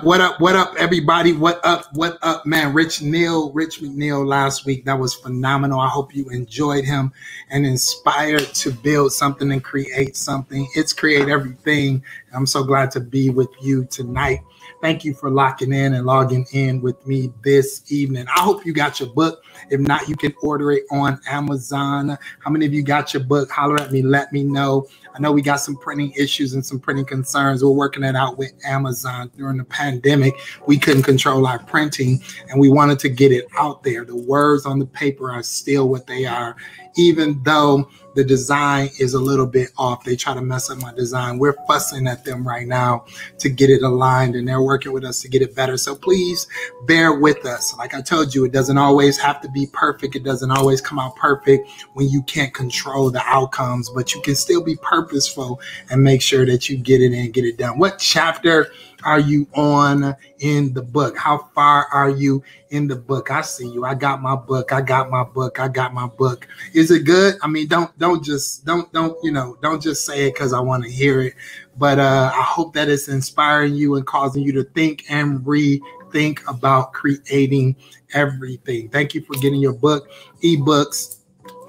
What up? What up, everybody? What up? What up, man? Rich Neal, Rich McNeil last week. That was phenomenal. I hope you enjoyed him and inspired to build something and create something. It's create everything. I'm so glad to be with you tonight. Thank you for locking in and logging in with me this evening. I hope you got your book. If not, you can order it on Amazon. How many of you got your book? Holler at me. Let me know. I know we got some printing issues and some printing concerns. We're working it out with Amazon during the pandemic. We couldn't control our printing and we wanted to get it out there. The words on the paper are still what they are, even though the design is a little bit off. They try to mess up my design. We're fussing at them right now to get it aligned and they're working with us to get it better. So please bear with us. Like I told you, it doesn't always have to be perfect. It doesn't always come out perfect when you can't control the outcomes, but you can still be purposeful and make sure that you get it and get it done. What chapter are you on in the book? How far are you in the book? I see you. I got my book. I got my book. I got my book. Is it good? I mean, don't don't just don't don't you know don't just say it because I want to hear it. But uh, I hope that it's inspiring you and causing you to think and rethink about creating everything. Thank you for getting your book, ebooks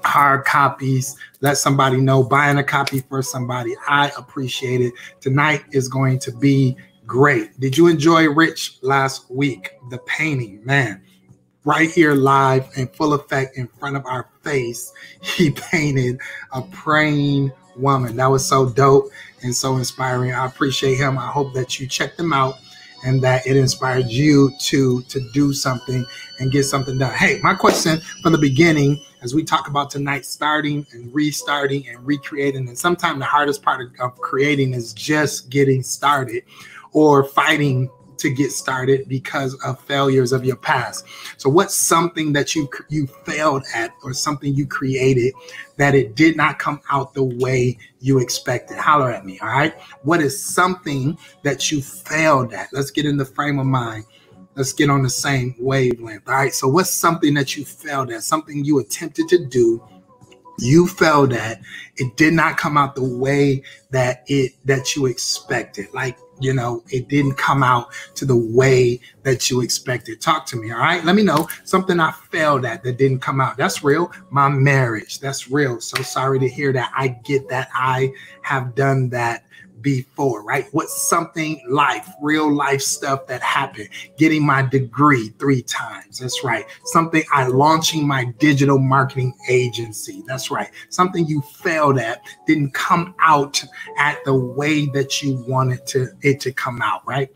hard copies. Let somebody know, buying a copy for somebody. I appreciate it. Tonight is going to be great. Did you enjoy Rich last week? The painting, man, right here live in full effect in front of our face. He painted a praying woman. That was so dope and so inspiring. I appreciate him. I hope that you check them out and that it inspired you to to do something and get something done. Hey, my question from the beginning as we talk about tonight starting and restarting and recreating and sometimes the hardest part of, of creating is just getting started or fighting to get started because of failures of your past. So what's something that you you failed at or something you created that it did not come out the way you expected? Holler at me, all right? What is something that you failed at? Let's get in the frame of mind. Let's get on the same wavelength. All right. So what's something that you failed at? Something you attempted to do you failed at it did not come out the way that it that you expected like you know it didn't come out to the way that you expected. Talk to me all right? Let me know something i failed at that didn't come out. That's real. My marriage that's real. So sorry to hear that. I get that. I have done that before, right? What's something life, real life stuff that happened? Getting my degree three times. That's right. Something I launching my digital marketing agency. That's right. Something you failed at didn't come out at the way that you wanted to it to come out, right?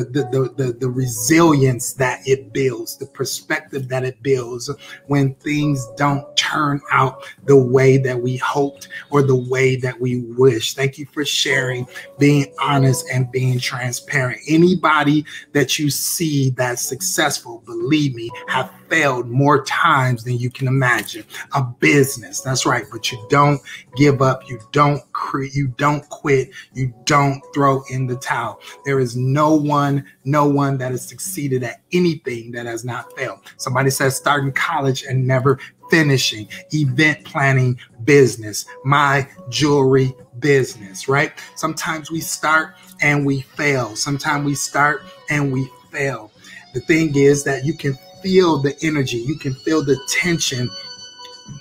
The, the, the, the, resilience that it builds, the perspective that it builds when things don't turn out the way that we hoped or the way that we wish. Thank you for sharing, being honest, and being transparent. Anybody that you see that's successful, believe me, have failed more times than you can imagine. A business, that's right. But you don't give up. You don't. You don't quit. You don't throw in the towel. There is no one, no one that has succeeded at anything that has not failed. Somebody says starting college and never finishing, event planning business, my jewelry business, right? Sometimes we start and we fail. Sometimes we start and we fail. The thing is that you can feel the energy, you can feel the tension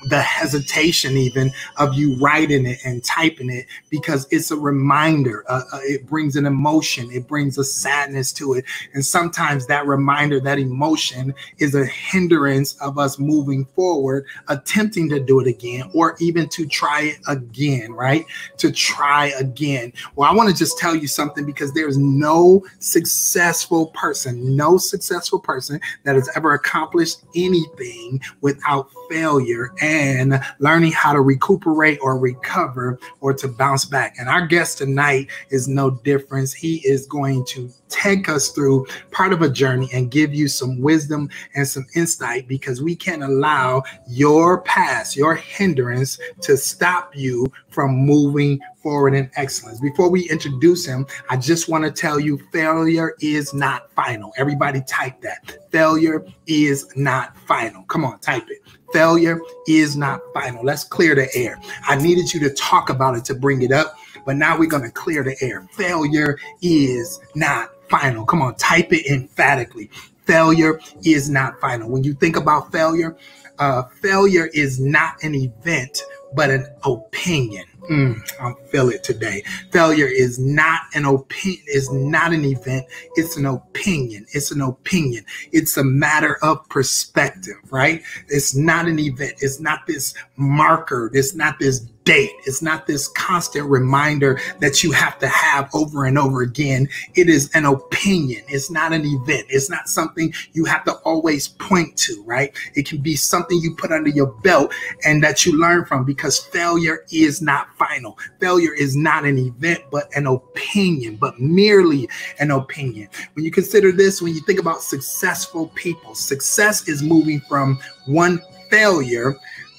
the hesitation even of you writing it and typing it because it's a reminder uh, uh, it brings an emotion it brings a sadness to it. And sometimes that reminder that emotion is a hindrance of us moving forward attempting to do it again or even to try it again right? To try again. Well i want to just tell you something because there's no successful person no successful person that has ever accomplished anything without failure and learning how to recuperate or recover or to bounce back. And our guest tonight is no difference. He is going to take us through part of a journey and give you some wisdom and some insight because we can't allow your past, your hindrance to stop you from moving forward in excellence. Before we introduce him, I just want to tell you failure is not final. Everybody type that. Failure is not final. Come on, type it. Failure is not final. Let's clear the air. I needed you to talk about it to bring it up, but now we're going to clear the air. Failure is not final. Come on, type it emphatically. Failure is not final. When you think about failure, uh, failure is not an event, but an opinion. Mm, I feel it today. Failure is not an opinion, is not an event. It's an opinion. It's an opinion. It's a matter of perspective, right? It's not an event. It's not this marker. It's not this date. It's not this constant reminder that you have to have over and over again. It is an opinion. It's not an event. It's not something you have to always point to, right? It can be something you put under your belt and that you learn from because failure is not final. Failure is not an event, but an opinion, but merely an opinion. When you consider this, when you think about successful people, success is moving from one failure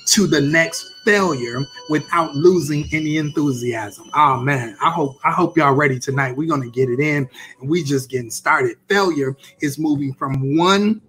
to the next failure without losing any enthusiasm. Oh man, I hope I hope y'all ready tonight. We're gonna get it in and we just getting started. Failure is moving from one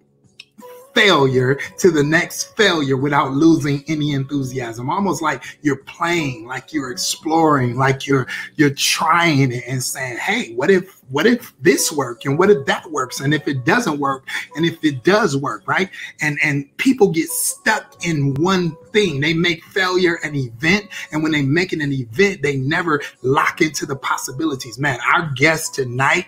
failure to the next failure without losing any enthusiasm almost like you're playing like you're exploring like you're you're trying and saying hey what if what if this work and what if that works? And if it doesn't work and if it does work right? And and people get stuck in one thing. They make failure an event and when they make it an event they never lock into the possibilities. Man our guest tonight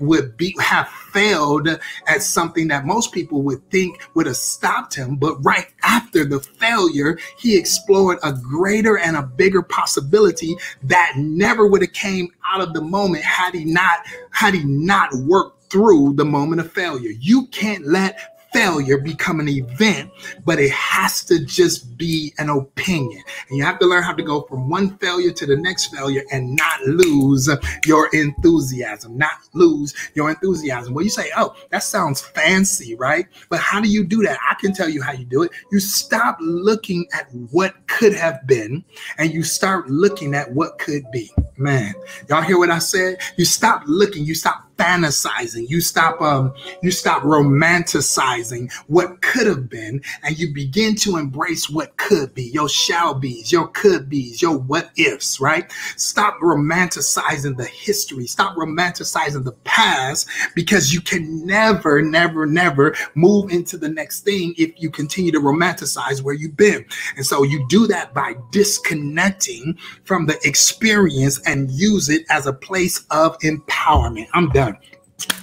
would be have failed at something that most people would think would have stopped him but right after the failure he explored a greater and a bigger possibility that never would have came out of the moment had he not had he not worked through the moment of failure. You can't let failure become an event, but it has to just be an opinion. And you have to learn how to go from one failure to the next failure and not lose your enthusiasm, not lose your enthusiasm. Well, you say, oh, that sounds fancy, right? But how do you do that? I can tell you how you do it. You stop looking at what could have been and you start looking at what could be. Man, y'all hear what I said? You stop looking, you stop fantasizing. You stop um you stop romanticizing what could have been and you begin to embrace what could be your shall be's your could be's your what ifs right? Stop romanticizing the history. Stop romanticizing the past because you can never never never move into the next thing if you continue to romanticize where you've been. And so you do that by disconnecting from the experience and use it as a place of empowerment. I'm done Monarch.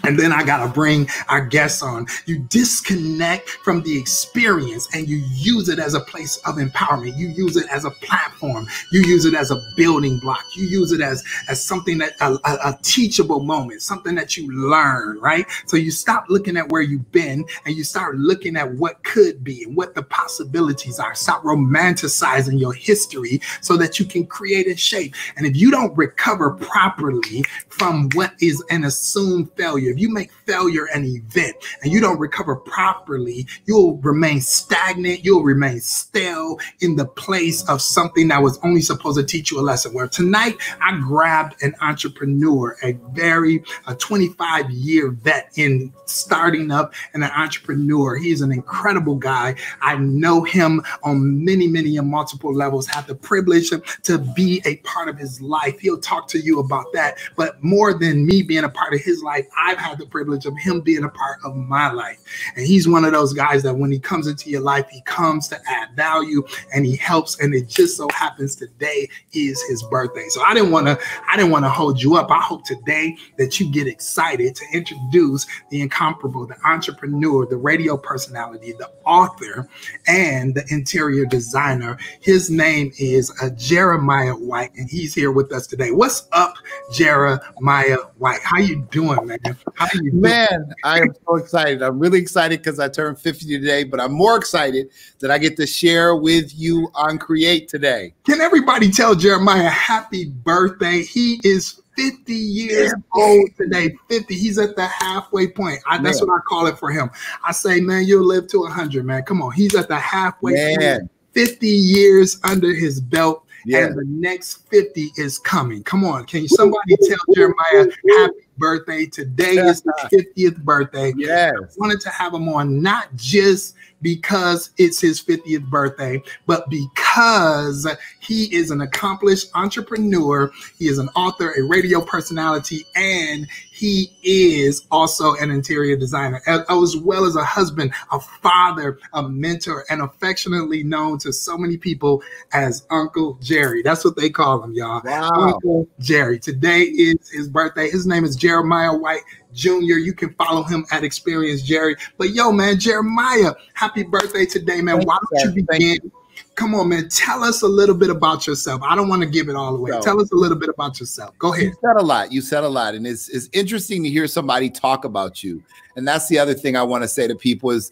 And then I got to bring our guests on. You disconnect from the experience and you use it as a place of empowerment. You use it as a platform. You use it as a building block. You use it as, as something that a, a, a teachable moment, something that you learn, right? So you stop looking at where you've been and you start looking at what could be and what the possibilities are. Stop romanticizing your history so that you can create and shape. And if you don't recover properly from what is an assumed failure, if you make failure an event and you don't recover properly, you'll remain stagnant, you'll remain stale in the place of something that was only supposed to teach you a lesson. Where tonight I grabbed an entrepreneur, a very a 25 year vet in starting up and an entrepreneur. He's an incredible guy. I know him on many, many and multiple levels, have the privilege to be a part of his life. He'll talk to you about that. But more than me being a part of his life, I've had the privilege of him being a part of my life. And he's one of those guys that when he comes into your life, he comes to add value and he helps. And it just so happens today is his birthday. So I didn't want to, I didn't want to hold you up. I hope today that you get excited to introduce the incomparable, the entrepreneur, the radio personality, the author, and the interior designer. His name is uh, Jeremiah White, and he's here with us today. What's up, Jeremiah White? How you doing, man? How you? Man, I am so excited. I'm really excited because I turned 50 today, but I'm more excited that I get to share with you on Create today. Can everybody tell Jeremiah happy birthday? He is 50 years old today. 50. He's at the halfway point. I, that's what I call it for him. I say, man, you'll live to 100, man. Come on. He's at the halfway man. point. 50 years under his belt. Yeah. And the next 50 is coming. Come on. Can somebody tell Jeremiah happy birthday? Today is the 50th birthday. Yes. I wanted to have him on not just because it's his 50th birthday, but because he is an accomplished entrepreneur, he is an author, a radio personality, and he is also an interior designer, as well as a husband, a father, a mentor, and affectionately known to so many people as Uncle Jerry. That's what they call him, y'all. Wow. Uncle Jerry. Today is his birthday. His name is Jeremiah White Jr. You can follow him at Experience Jerry. But yo, man, Jeremiah, happy birthday today, man. Thank Why don't you begin? Come on, man. Tell us a little bit about yourself. I don't want to give it all away. Tell us a little bit about yourself. Go ahead. You said a lot. You said a lot. And it's, it's interesting to hear somebody talk about you. And that's the other thing I want to say to people is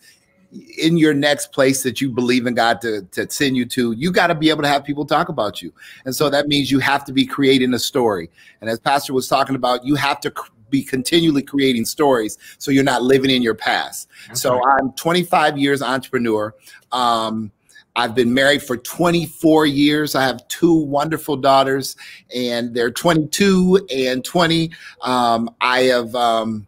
in your next place that you believe in God to, to send you to, you got to be able to have people talk about you. And so that means you have to be creating a story. And as Pastor was talking about, you have to be continually creating stories so you're not living in your past. So. I'm 25 years entrepreneur. Um, I've been married for 24 years. I have two wonderful daughters, and they're 22 and 20. Um, I have um,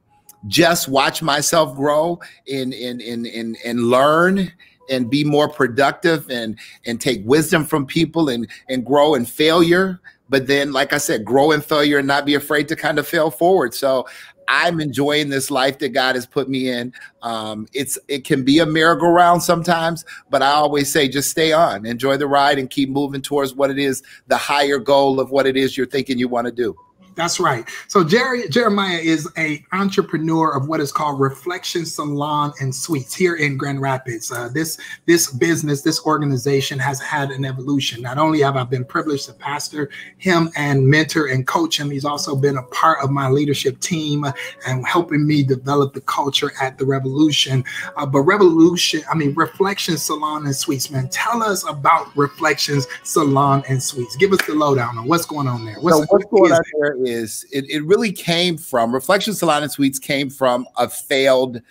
just watched myself grow and in, in, in, and learn and be more productive and and take wisdom from people and and grow in failure but then like i said grow in failure and not be afraid to kind of fail forward so I'm enjoying this life that God has put me in. Um, it's it can be a merry-go-round sometimes, but I always say just stay on, enjoy the ride, and keep moving towards what it is, the higher goal of what it is you're thinking you want to do. That's right. So Jerry Jeremiah is a entrepreneur of what is called Reflection Salon and Suites here in Grand Rapids. Uh, this this business, this organization has had an evolution. Not only have I been privileged to pastor him and mentor and coach him, he's also been a part of my leadership team and helping me develop the culture at the Revolution. Uh, but Revolution, I mean Reflection Salon and Suites, man. Tell us about Reflections Salon and Suites. Give us the lowdown on what's going on there. What's, so what's going on there is it, it really came from Reflection Salon and Suites came from a failed,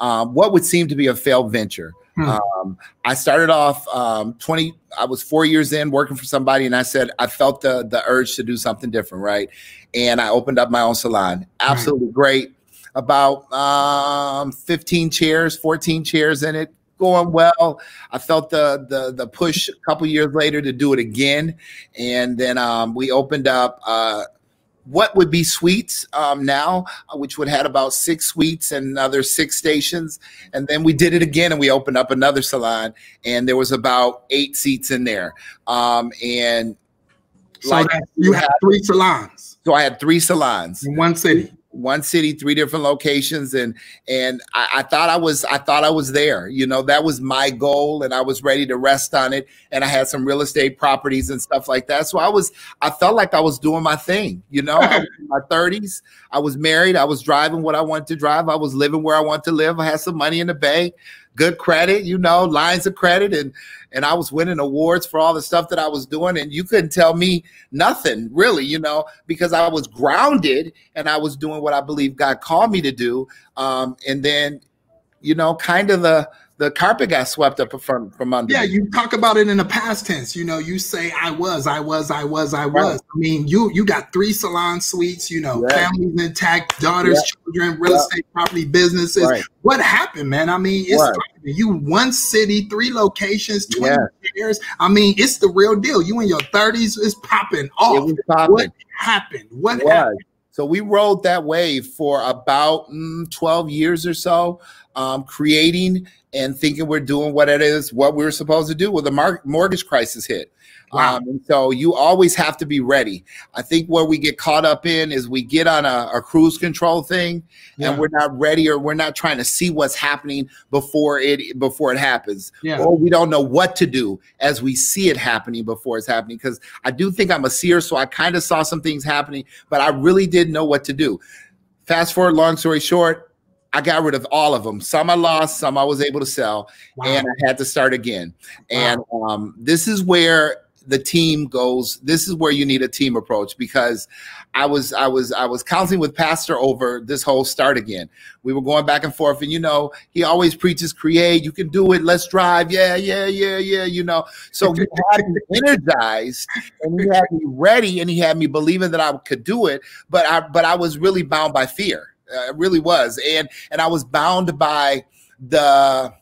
um, what would seem to be a failed venture. Hmm. Um, I started off um, 20, I was four years in working for somebody, and I said, I felt the, the urge to do something different, right? And I opened up my own salon. Absolutely right. great. About um, 15 chairs, 14 chairs in it, going well. I felt the the the push a couple years later to do it again, and then um, we opened up uh, what would be suites um, now, uh, which would had about six suites and another six stations. And then we did it again and we opened up another salon and there was about eight seats in there. Um, and so like you had three salons. So I had three salons in one city one city, three different locations, and and I, I, thought I was I thought I was there. You know, that was my goal, and I was ready to rest on it. And I had some real estate properties and stuff like that. So I was I felt like I was doing my thing. You know, in my thirties, I was married. I was driving what I wanted to drive. I was living where I wanted to live. I had some money in the bank good credit, you know, lines of credit, and and I was winning awards for all the stuff that I was doing, and you couldn't tell me nothing really, you know, because I was grounded and I was doing what I believe God called me to do. Um, and then, you know, kind of the the carpet got swept up from from under. Yeah, you talk about it in the past tense. You know, you say I was, I was, I was, I was. Right. I mean, you you got three salon suites. You know, yeah. families intact, daughters, yeah. children, real yeah. estate, property, businesses. Right. What happened, man? I mean, it's right. you one city, three locations, twenty years. I mean, it's the real deal. You in your thirties, it's popping off. Popping. What happened? What happened? So we rode that wave for about mm, 12 years or so, um, creating and thinking we're doing what it is, what we are supposed to do Well, the mar- mortgage crisis hit. Wow. Um, and so you always have to be ready. I think where we get caught up in is we get on a, a cruise control thing yeah. and we're not ready or we're not trying to see what's happening before it before it happens. Yeah. Or we don't know what to do as we see it happening before it's happening. Because I do think I'm a seer, so I kind of saw some things happening, but I really didn't know what to do. Fast forward, long story short, I got rid of all of them. Some I lost, some I was able to sell, wow. and I had to start again. Wow. And um, this is where the team goes. This is where you need a team approach because I was I was I was counseling with Pastor over this whole start again. We were going back and forth, and you know he always preaches create. You can do it. Let's drive. Yeah, yeah, yeah, yeah. You know, so he had me energized, and he had me ready, and he had me believing that I could do it. But I but I was really bound by fear. Uh, it really was, and and I was bound by the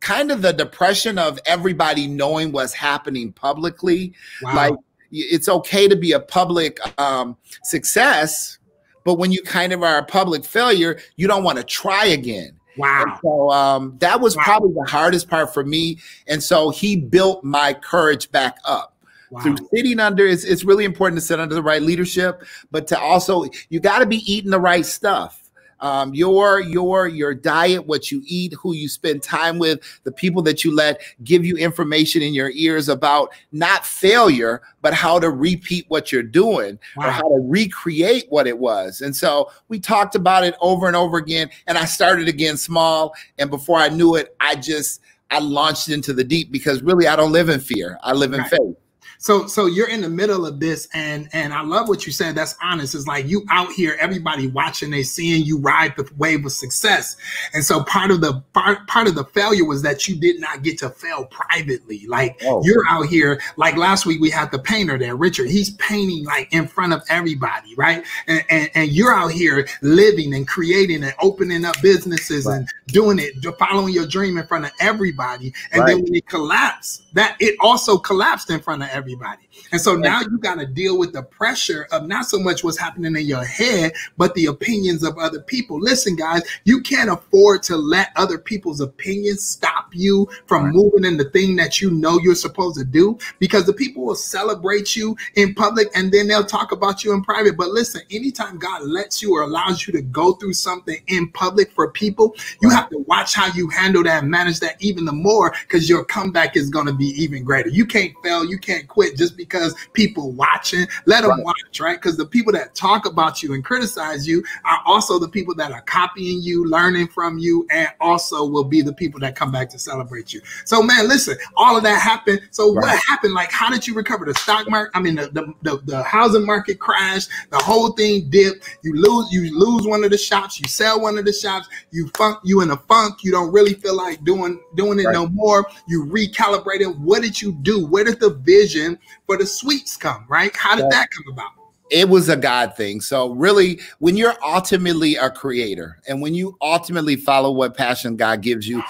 kind of the depression of everybody knowing what's happening publicly. Wow. Like it's okay to be a public um, success, but when you kind of are a public failure, you don't want to try again. Wow. And so um, that was wow. probably the hardest part for me. And so he built my courage back up. Wow. Through sitting under, it's, it's really important to sit under the right leadership, but to also, you got to be eating the right stuff um, your your your diet, what you eat, who you spend time with, the people that you let give you information in your ears about not failure, but how to repeat what you're doing wow. or how to recreate what it was. And so we talked about it over and over again. And I started again small, and before I knew it, I just I launched into the deep because really I don't live in fear. I live in right. faith. So so you're in the middle of this, and and I love what you said. That's honest. It's like you out here, everybody watching, they seeing you ride the wave of success. And so part of the part, part of the failure was that you did not get to fail privately. Like oh. you're out here, like last week we had the painter there, Richard. He's painting like in front of everybody, right? And and, and you're out here living and creating and opening up businesses right. and doing it, following your dream in front of everybody. And right. then when it collapsed, that it also collapsed in front of everybody everybody. And so now you got to deal with the pressure of not so much what's happening in your head, but the opinions of other people. Listen, guys, you can't afford to let other people's opinions stop you from right. moving in the thing that you know you're supposed to do because the people will celebrate you in public and then they'll talk about you in private. But listen, anytime God lets you or allows you to go through something in public for people, you have to watch how you handle that and manage that even the more because your comeback is going to be even greater. You can't fail, you can't quit just because people watching. Let them right. watch, right? Because the people that talk about you and criticize you are also the people that are copying you, learning from you, and also will be the people that come back to celebrate you. So, man, listen, all of that happened. So, right. what happened? Like, how did you recover the stock market? I mean, the, the, the, the housing market crashed, the whole thing dipped. You lose, you lose one of the shops, you sell one of the shops, you funk, you in a funk, you don't really feel like doing doing it right. no more. You recalibrated. What did you do? Where did the vision for the suites come, right? How did that come about? It was a God thing. So, really, when you're ultimately a creator and when you ultimately follow what passion God gives you,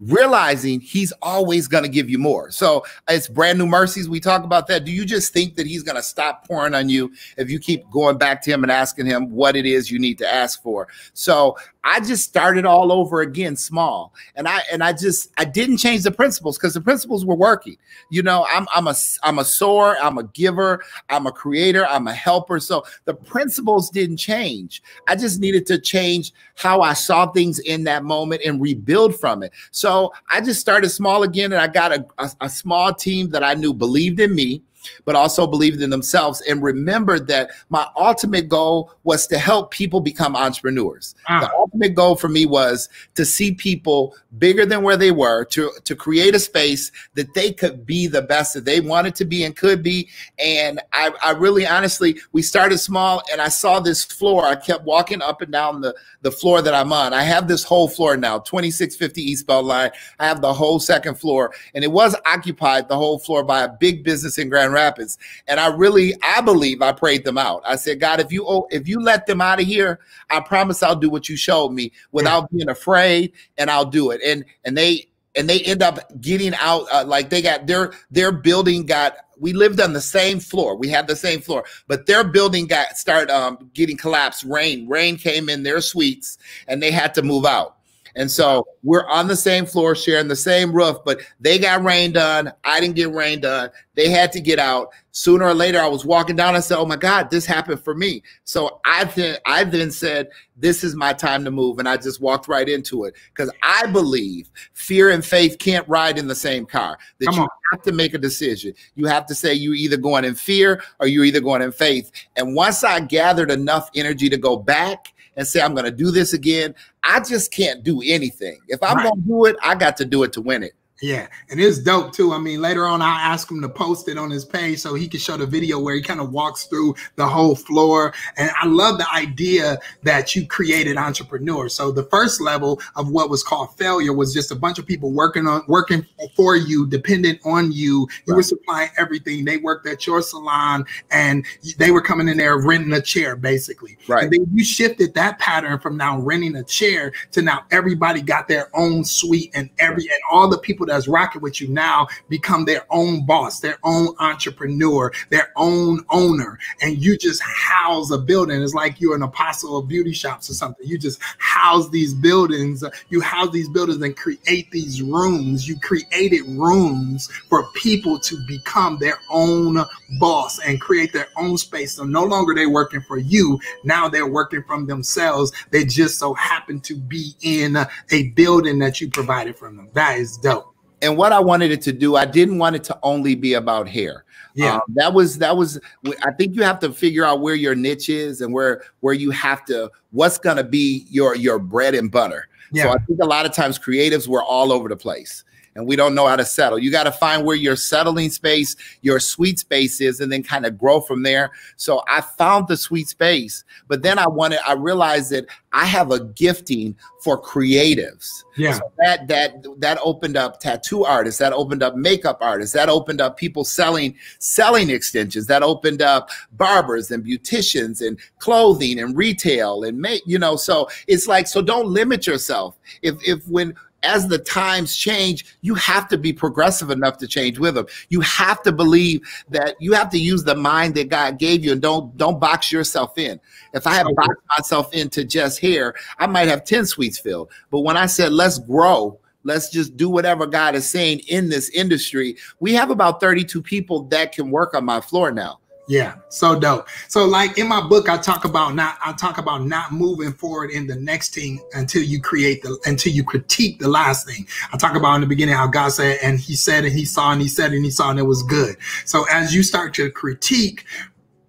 realizing he's always going to give you more. So it's brand new mercies. We talk about that. Do you just think that he's going to stop pouring on you if you keep going back to him and asking him what it is you need to ask for? So I just started all over again, small, and I and I just I didn't change the principles because the principles were working. You know, I'm I'm a I'm a sower, I'm a giver, I'm a creator, I'm a helper. So the principles didn't change. I just needed to change how I saw things in that moment and rebuild from it. So I just started small again, and I got a, a, a small team that I knew believed in me but also believed in themselves and remembered that my ultimate goal was to help people become entrepreneurs. Ah. The ultimate goal for me was to see people bigger than where they were, to, to create a space that they could be the best that they wanted to be and could be. And I, I really honestly, we started small and I saw this floor. I kept walking up and down the, the floor that I'm on. I have this whole floor now, 2650 East Beltline. I have the whole second floor, and it was occupied the whole floor by a big business in Grand Rapids. And I really, I believe I prayed them out. I said, God, if you if you let them out of here, I promise I'll do what you showed me without being afraid, and I'll do it. And and they and they end up getting out uh, like they got their their building got we lived on the same floor. We had the same floor, but their building got started um, getting collapsed. Rain, rain came in their suites, and they had to move out. And so we're on the same floor, sharing the same roof, but they got rain done. I didn't get rain done. They had to get out. Sooner or later, I was walking down I said, Oh my God, this happened for me. So I then I then said, This is my time to move. And I just walked right into it. Because I believe fear and faith can't ride in the same car. That Come you on. have to make a decision. You have to say you're either going in fear or you're either going in faith. And once I gathered enough energy to go back and say, I'm going to do this again, I just can't do anything. If I'm right. going to do it, I got to do it to win it. Yeah, and it's dope too. I mean, later on, I'll ask him to post it on his page so he can show the video where he kind of walks through the whole floor. And I love the idea that you created entrepreneur. So the first level of what was called failure was just a bunch of people working on working for you, dependent on you. You right. were supplying everything. They worked at your salon and they were coming in there renting a chair, basically. Right. And then you shifted that pattern from now renting a chair to now everybody got their own suite and every and all the people that's rocking with you now become their own boss, their own entrepreneur, their own owner. And you just house a building. It's like you're an apostle of beauty shops or something. You just house these buildings. You house these buildings and create these rooms. You created rooms for people to become their own boss and create their own space. So no longer they're working for you. Now they're working from themselves. They just so happen to be in a building that you provided for them. That is dope and what I wanted it to do, I didn't want it to only be about hair. Yeah, um, that was that was. I think you have to figure out where your niche is and where where you have to. What's going to be your your bread and butter. Yeah. So I think a lot of times creatives were all over the place and we don't know how to settle. You got to find where your settling space, your sweet space is, and then kind of grow from there. So I found the sweet space, but then I wanted, I realized that I have a gifting for creatives. Yeah. So that that that opened up tattoo artists, that opened up makeup artists, that opened up people selling selling extensions, that opened up barbers and beauticians and clothing and retail and make, you know, so it's like so don't limit yourself. If if when as the times change, you have to be progressive enough to change with them. You have to believe that you have to use the mind that God gave you and don't don't box yourself in. If I had okay. boxed myself into just hair, I might have 10 suites filled. But when I said let's grow, let's just do whatever God is saying in this industry, we have about 32 people that can work on my floor now. Yeah, so dope. So like in my book, I talk about not I talk about not moving forward in the next thing until you create the until you critique the last thing. I talk about in the beginning how God said and he said and he saw and he said and he saw and it was good. So as you start to critique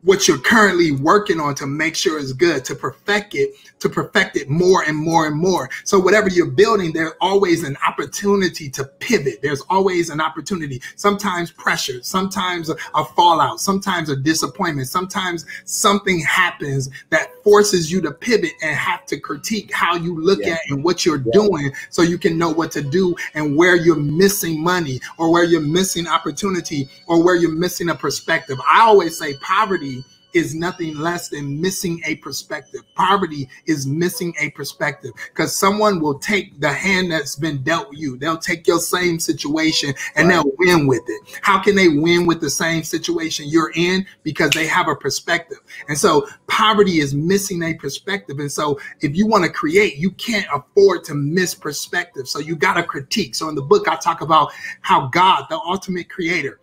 what you're currently working on to make sure it's good, to perfect it, to perfect it more and more and more. So whatever you're building, there's always an opportunity to pivot. There's always an opportunity. Sometimes pressure, sometimes a, fallout, sometimes a disappointment, sometimes something happens that forces you to pivot and have to critique how you look yeah. at and what you're yeah. doing so you can know what to do and where you're missing money or where you're missing opportunity or where you're missing a perspective. I always say poverty is nothing less than missing a perspective. Poverty is missing a perspective because someone will take the hand that's been dealt with you. They'll take your same situation and right. they'll win with it. How can they win with the same situation you're in? Because they have a perspective. And so poverty is missing a perspective. And so if you want to create, you can't afford to miss perspective. So you got to critique. So in the book, I talk about how God, the ultimate creator,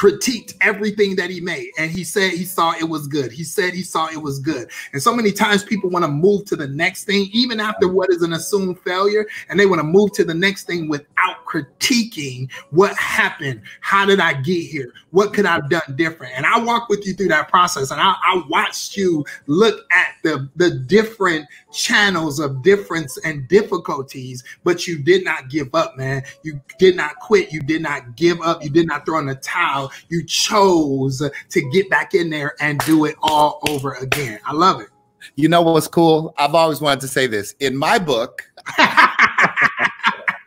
critiqued everything that he made and he said he saw it was good. He said he saw it was good. And so many times people want to move to the next thing, even after what is an assumed failure, and they want to move to the next thing without critiquing what happened. How did I get here? What could I have done different? And I walk with you through that process and I, I watched you look at the, the different channels of difference and difficulties, but you did not give up, man. You did not quit. You did not give up. You did not throw in the towel you chose to get back in there and do it all over again. I love it. You know what's cool? I've always wanted to say this. In my book,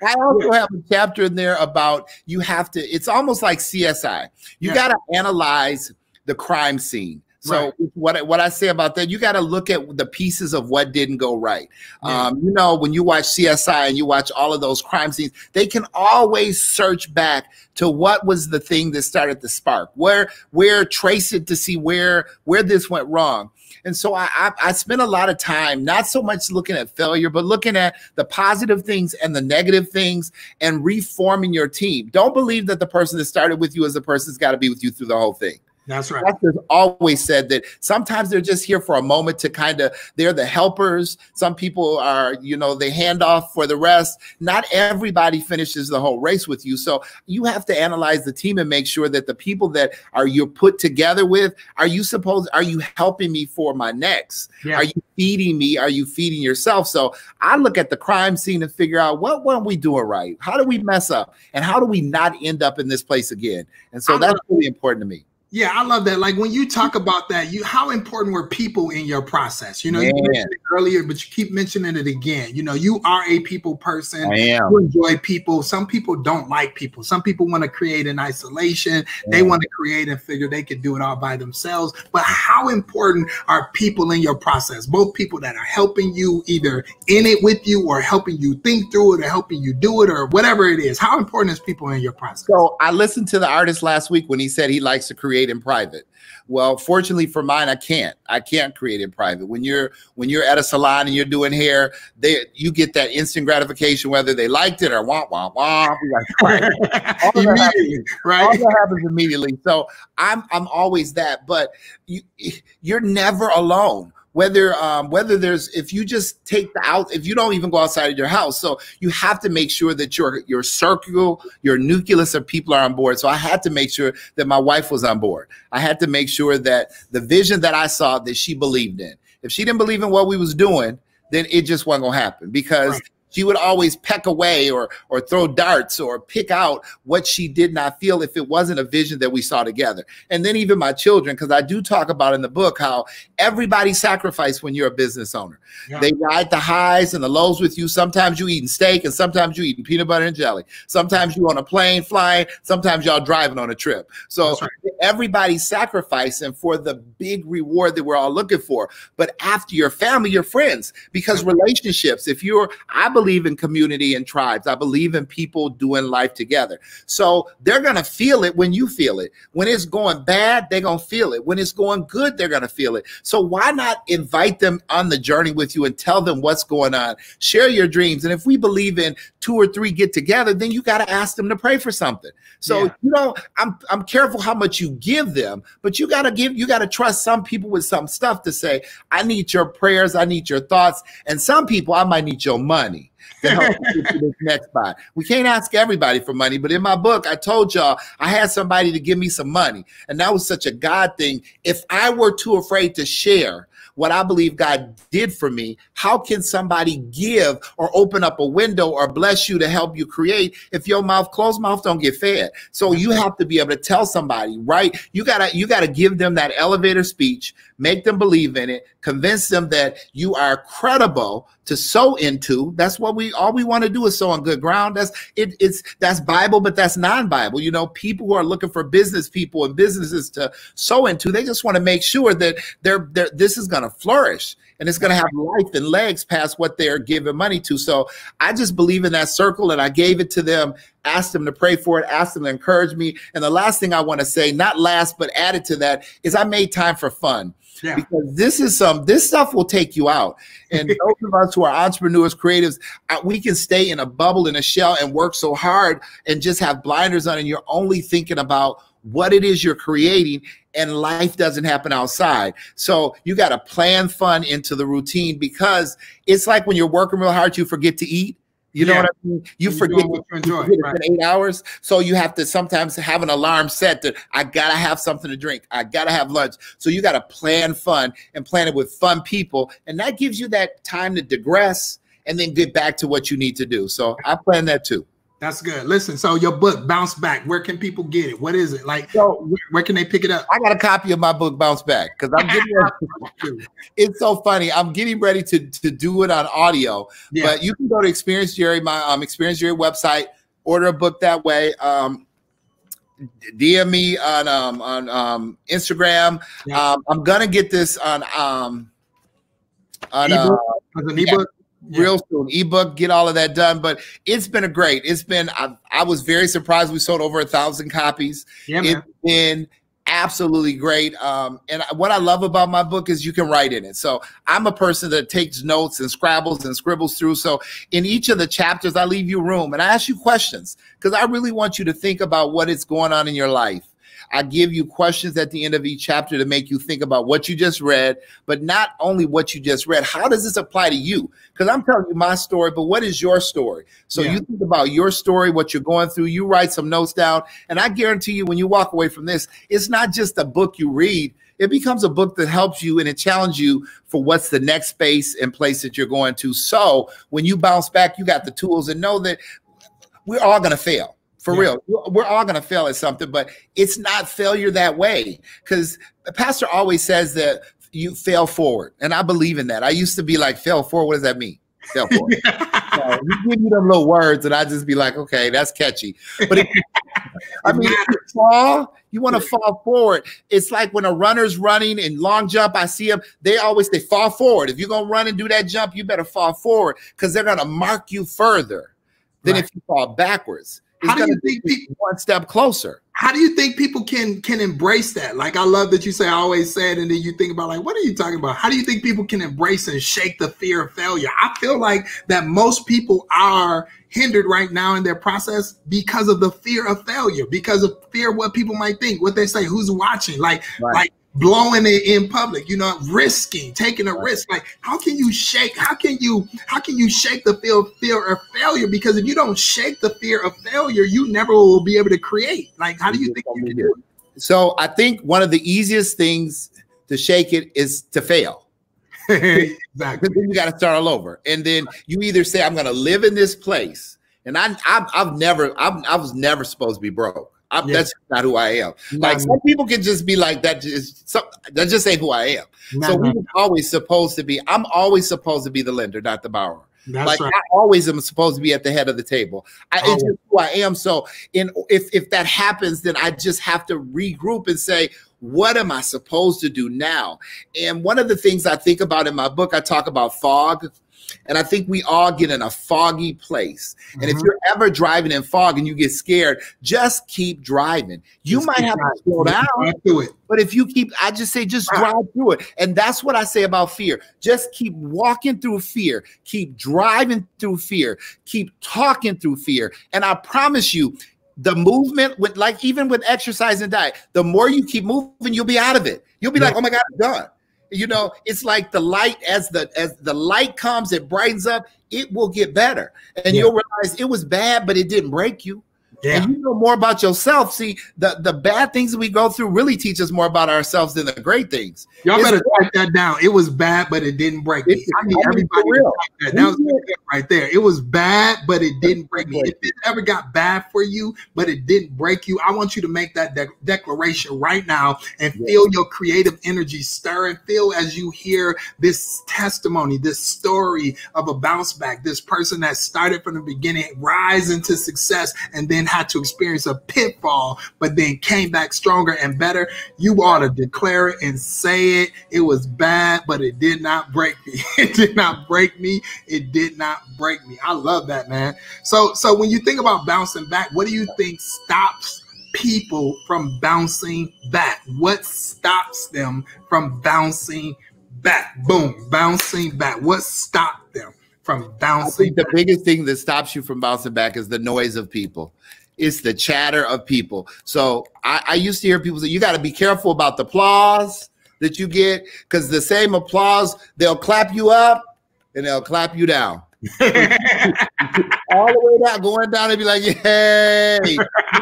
I also have a chapter in there about you have to, it's almost like CSI. You yeah. got to analyze the crime scene. So right. what what I say about that, you got to look at the pieces of what didn't go right. Yeah. Um, you know, when you watch CSI and you watch all of those crime scenes, they can always search back to what was the thing that started the spark. Where where trace it to see where where this went wrong. And so I, I, I spent a lot of time not so much looking at failure, but looking at the positive things and the negative things and reforming your team. Don't believe that the person that started with you as the person that's got to be with you through the whole thing. That's right. Pastors always said that sometimes they're just here for a moment to kind of, they're the helpers. Some people are, you know, they hand off for the rest. Not everybody finishes the whole race with you. So you have to analyze the team and make sure that the people that are you're put together with, are you supposed, are you helping me for my next? Yeah. Are you feeding me? Are you feeding yourself? So I look at the crime scene and figure out what weren't we doing right? How do we mess up? And how do we not end up in this place again? And so that's really important to me. Yeah, I love that. Like when you talk about that, you how important were people in your process? You know, Man. you mentioned it earlier, but you keep mentioning it again. You know, you are a people person. I am. You enjoy people. Some people don't like people. Some people want to create in isolation. Yeah. They want to create and figure they can do it all by themselves. But how important are people in your process? Both people that are helping you either in it with you or helping you think through it or helping you do it or whatever it is. How important is people in your process? So I listened to the artist last week when he said he likes to create in private. Well, fortunately for mine, I can't. I can't create in private. When you're when you're at a salon and you're doing hair, they you get that instant gratification whether they liked it or wah wah wah. Like, all immediately, happens, right? All that happens immediately. So I'm I'm always that, but you you're never alone whether um, whether there's if you just take the out if you don't even go outside of your house so you have to make sure that your your circle your nucleus of people are on board. So i had to make sure that my wife was on board. I had to make sure that the vision that i saw that she believed in. If she didn't believe in what we was doing then it just wasn't gonna happen because right she would always peck away or or throw darts or pick out what she did not feel if it wasn't a vision that we saw together. And then even my children, because I do talk about in the book how everybody sacrifice when you're a business owner. Yeah. They ride the highs and the lows with you. Sometimes you eating steak and sometimes you eating peanut butter and jelly. Sometimes you on a plane flying. Sometimes y'all driving on a trip. So right. everybody's sacrificing for the big reward that we're all looking for. But after your family, your friends, because relationships, if you're, I believe believe in community and tribes. I believe in people doing life together. So they're going to feel it when you feel it. When it's going bad, they're going to feel it. When it's going good, they're going to feel it. So why not invite them on the journey with you and tell them what's going on? Share your dreams. And if we believe in two or three get together, then you got to ask them to pray for something. So, yeah. you know, I'm I'm careful how much you give them, but you got to give you got to trust some people with some stuff to say, I need your prayers, I need your thoughts, and some people I might need your money to help get to this next spot. We can't ask everybody for money, but in my book, I told y'all I had somebody to give me some money. And that was such a God thing. If I were too afraid to share, what I believe God did for me, how can somebody give or open up a window or bless you to help you create if your mouth closed mouth don't get fed? So you have to be able to tell somebody, right? You gotta you gotta give them that elevator speech, make them believe in it, convince them that you are credible to sow into. That's what we all we want to do is sow on good ground. That's it, it's that's Bible, but that's non-Bible. You know, people who are looking for business people and businesses to sow into, they just want to make sure that they're, they're this is going to flourish and it's going to have life and legs past what they're giving money to. So I just believe in that circle and I gave it to them, asked them to pray for it, asked them to encourage me. And the last thing I want to say, not last, but added to that, is I made time for fun. Yeah. Because this is some this stuff will take you out. And those of us who are entrepreneurs, creatives, we can stay in a bubble in a shell and work so hard and just have blinders on, and you're only thinking about what it is you're creating and life doesn't happen outside. So you got to plan fun into the routine because it's like when you're working real hard, you forget to eat. You know what I mean? You forget what you enjoy. Right. eight hours, so you have to sometimes have an alarm set that I gotta have something to drink. I gotta have lunch. So you gotta plan fun and plan it with fun people, and that gives you that time to digress and then get back to what you need to do. So I plan that too. That's good. Listen, so your book, Bounce Back, where can people get it? What is it? Like, so, where, where can they pick it up? I got a copy of my book, Bounce Back, because I'm getting ready. it's so funny. I'm getting ready to, to do it on audio, yeah. but you can go to Experience Jerry, my um, Experience Jerry website, order a book that way. Um, DM me on um, on um, Instagram. Yeah. Um, I'm gonna get this on um, on uh, an ebook yeah. Real soon. Ebook, get all of that done. But it's been a great. It's been. I, I was very surprised. We sold over a thousand copies. Yeah, man. It's been absolutely great. Um, and what I love about my book is you can write in it. So I'm a person that takes notes and scrabbles and scribbles through. So in each of the chapters, I leave you room and I ask you questions because I really want you to think about what is going on in your life I give you questions at the end of each chapter to make you think about what you just read, but not only what you just read. How does this apply to you? Because I'm telling you my story, but what is your story? So yeah. you think about your story, what you're going through, you write some notes down, and I guarantee you when you walk away from this, it's not just a book you read, it becomes a book that helps you and it challenges you for what's the next space and place that you're going to. So when you bounce back, you got the tools and know that we're all going to fail. For yeah. real, we're all going to fail at something, but it's not failure that way. Because the pastor always says that you fail forward, and I believe in that. I used to be like, fail forward. What does that mean? Fail forward. so you give me them little words, and I just be like, okay, that's catchy. But if, I mean, if you fall, you want to fall forward. It's like when a runner's running in long jump, I see them, they always they fall forward. If you're gonna run and do that jump, you better fall forward because they're gonna mark you further than right. if you fall backwards. How do you think people one step closer? How do you think people can can embrace that? Like I love that you say I always said, and then you think about like, what are you talking about? How do you think people can embrace and shake the fear of failure? I feel like that most people are hindered right now in their process because of the fear of failure, because of fear of what people might think, what they say, who's watching, like right. like blowing it in public, you know, risking, taking a risk. Like, how can you shake? How can you how can you shake the fear fear of failure? Because if you don't shake the fear of failure, you never will be able to create. Like, how do you think you can do it? So I think one of the easiest things to shake it is to fail. exactly. then you got to start all over, and then you either say, "I'm going to live in this place," and I, I've, I've never, I've, I was never supposed to be broke. Yeah. That's not who I am. like some people can just be like that. Just some, that just ain't who I am. so we're always supposed to be. I'm always supposed to be the lender, not the borrower. That's like right. I always am supposed to be at the head of the table. I, oh. It's just who I am. So, in if if that happens, then I just have to regroup and say, what am I supposed to do now? And one of the things I think about in my book, I talk about fog. And I think we all get in a foggy place. Mm-hmm. And if mm-hmm. you're ever driving in fog and you get scared, just keep driving. You just might have to slow down. Do it. But if you keep, I just say, just drive through it. And that's what I say about fear. Just keep walking through fear, keep driving through fear, keep talking through fear. And I promise you, the movement with like even with exercise and diet, the more you keep moving, you'll be out of it. You'll be yeah. like, oh my God, I'm done you know it's like the light as the as the light comes it brightens up it will get better and yeah. you'll realize it was bad but it didn't break you yeah. And you know more about yourself. See, the, the bad things that we go through really teach us more about ourselves than the great things. Y'all it's better write that down. It was bad, but it didn't break me. I need everybody to that. That was right there. It was bad, but it didn't break me. If it ever got bad for you, but it didn't break you, I want you to make that de- declaration right now and yeah. feel your creative energy stir and feel as you hear this testimony, this story of a bounce back, this person that started from the beginning, rise into success, and then had to experience a pitfall, but then came back stronger and better, you ought to declare it and say it. It was bad, but it did not break me. it did not break me. It did not break me. I love that, man. So, so when you think about bouncing back, what do you think stops people from bouncing back? What stops them from bouncing back? Boom, bouncing back. What stopped them? from bouncing. I think the biggest thing that stops you from bouncing back is the noise of people. It's the chatter of people. So I, I used to hear people say, you got to be careful about the applause that you get because the same applause, they'll clap you up and they'll clap you down. all the way down, going down and be like, "Yay!" You,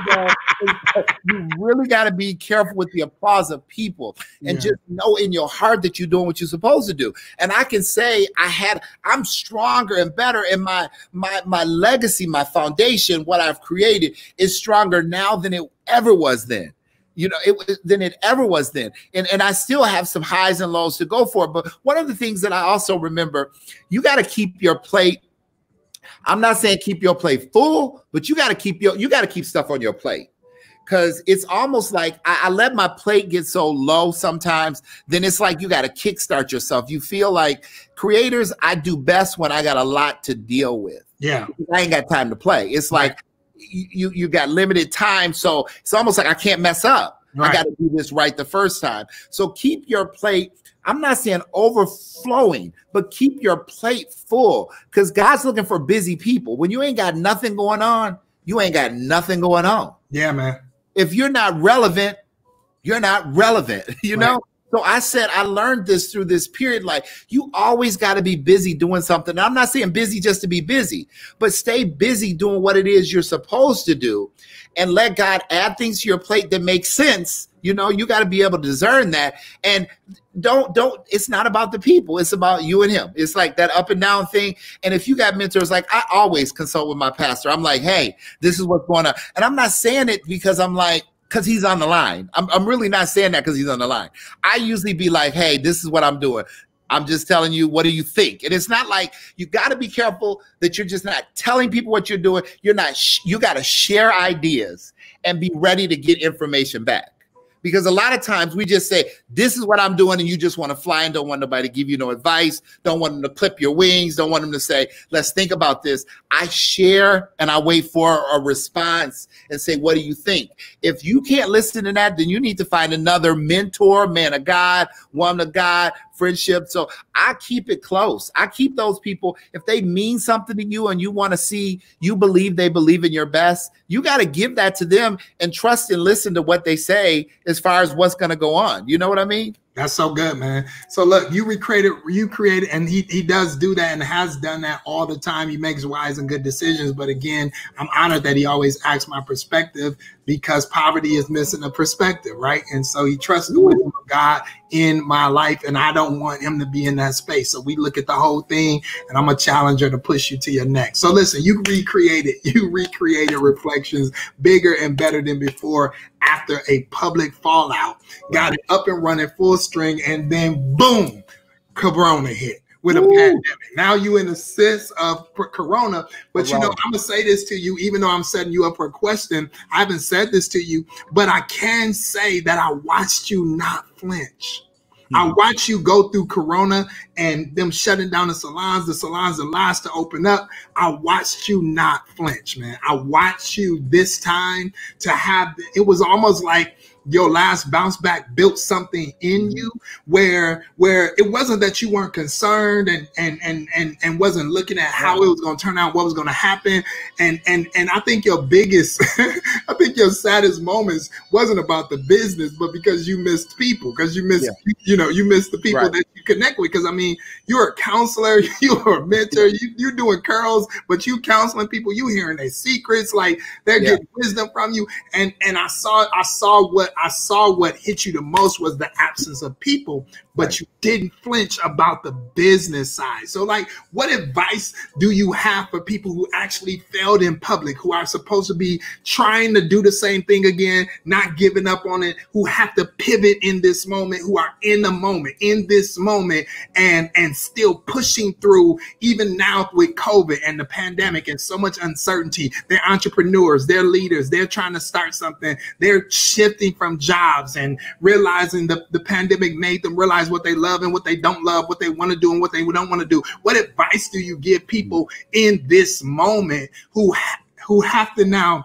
know, you really got to be careful with the applause of people, and yeah. just know in your heart that you're doing what you're supposed to do. And I can say, I had, I'm stronger and better, and my my my legacy, my foundation, what I've created is stronger now than it ever was then you know it was than it ever was then. And and i still have some highs and lows to go for but one of the things that i also remember you got to keep your plate. I'm not saying keep your plate full but you got to keep your you got to keep stuff on your plate. Because it's almost like I, I, let my plate get so low sometimes then it's like you got to kickstart yourself. You feel like creators i do best when i got a lot to deal with. Yeah. I ain't got time to play. It's like you you got limited time, so it's almost like I can't mess up. Right. I got to do this right the first time. So keep your plate. I'm not saying overflowing, but keep your plate full because God's looking for busy people. When you ain't got nothing going on, you ain't got nothing going on. Yeah, man. if you're not relevant, you're not relevant, you right. know? So I said, I learned this through this period. Like, you always got to be busy doing something. I'm not saying busy just to be busy, but stay busy doing what it is you're supposed to do and let God add things to your plate that make sense. You know, you got to be able to discern that. And don't, don't, it's not about the people, it's about you and him. It's like that up and down thing. And if you got mentors, like I always consult with my pastor, I'm like, hey, this is what's going on. And I'm not saying it because I'm like, because he's on the line. I'm, I'm really not saying that because he's on the line. I usually be like, hey, this is what I'm doing. I'm just telling you, what do you think? And it's not like you got to be careful that you're just not telling people what you're doing. You're not, you got to share ideas and be ready to get information back because a lot of times we just say this is what i'm doing and you just want to fly and don't want nobody to give you no advice don't want them to clip your wings don't want them to say let's think about this. I share and i wait for a response and say what do you think? If you can't listen to that then you need to find another mentor man of god woman of god friendship. So I keep it close. I keep those people, if they mean something to you and you want to see, you believe they believe in your best, you got to give that to them and trust and listen to what they say as far as what's going to go on. You know what I mean? That's so good, man. So look, you recreated, you created, and he he does do that and has done that all the time. He makes wise and good decisions. But again, I'm honored that he always asks my perspective because poverty is missing a perspective, right? And so he trusts the wisdom of God in my life, and I don't want him to be in that space. So we look at the whole thing, and I'm a challenger to push you to your next. So listen, you recreated, you recreated reflections bigger and better than before after a public fallout, got it up and running full string, and then boom, Corona hit with a Ooh. pandemic. Now you in the sense of corona, but you know, I'm gonna say this to you, even though I'm setting you up for a question. I haven't said this to you, but I can say that I watched you not flinch. I watched you go through Corona and them shutting down the salons, the salons the last to open up. I watched you not flinch, man. I watched you this time to have it was almost like your last bounce back built something in mm-hmm. you where where it wasn't that you weren't concerned and and and and, and wasn't looking at how it was going to turn out what was going to happen and and and i think your biggest i think your saddest moments wasn't about the business but because you missed people because you missed yeah. you know you missed the people right. that you connect with because i mean you're a counselor you're a mentor you, you're doing curls but you counseling people you hearing their secrets like they're yeah. getting wisdom from you and and i saw i saw what I saw what hit you the most was the absence of people but right. you didn't flinch about the business side. So, like, what advice do you have for people who actually failed in public, who are supposed to be trying to do the same thing again, not giving up on it, who have to pivot in this moment, who are in the moment, in this moment, and and still pushing through, even now with COVID and the pandemic and so much uncertainty. They're entrepreneurs, they're leaders, they're trying to start something, they're shifting from jobs and realizing the, the pandemic made them realize what they love and what they don't love, what they want to do and what they don't want to do. What advice do you give people in this moment who who have to now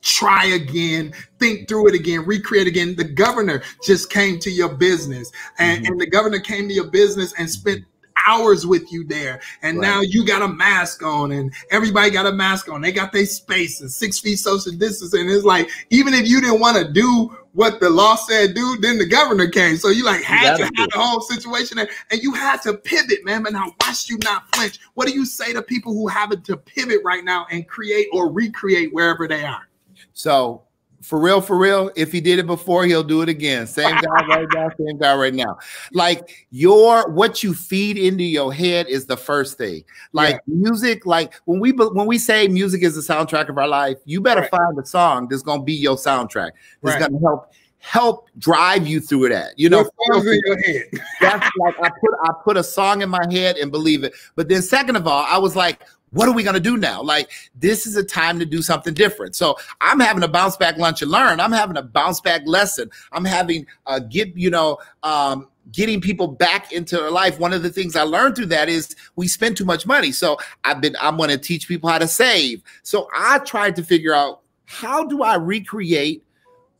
try again, think through it again, recreate again. The governor just came to your business, and, mm-hmm. and the governor came to your business and spent hours with you there. And right. now you got a mask on and everybody got a mask on. They got their space and six feet social distance and It's like, even if you didn't want to do what the law said do, then the governor came. So you like had to have the whole situation there, and you had to pivot, man. And I watched you not flinch. What do you say to people who having to pivot right now and create or recreate wherever they are? So for real, for real, if he did it before, he'll do it again. Same guy right now, same guy right now. Like your what you feed into your head is the first thing. Like yeah. music, like when we when we say music is the soundtrack of our life, you better right. find a song that's gonna be your soundtrack. That's right. gonna help help drive you through that. You know, in your head. that's like I put I put a song in my head and believe it. But then second of all, I was like, what are we going to do now? Like, this is a time to do something different. So I'm having a bounce back lunch and learn. I'm having a bounce back lesson. I'm having a get, you know, um, getting people back into their life. One of the things I learned through that is we spend too much money. So I've been, I'm going to teach people how to save. So I tried to figure out how do I recreate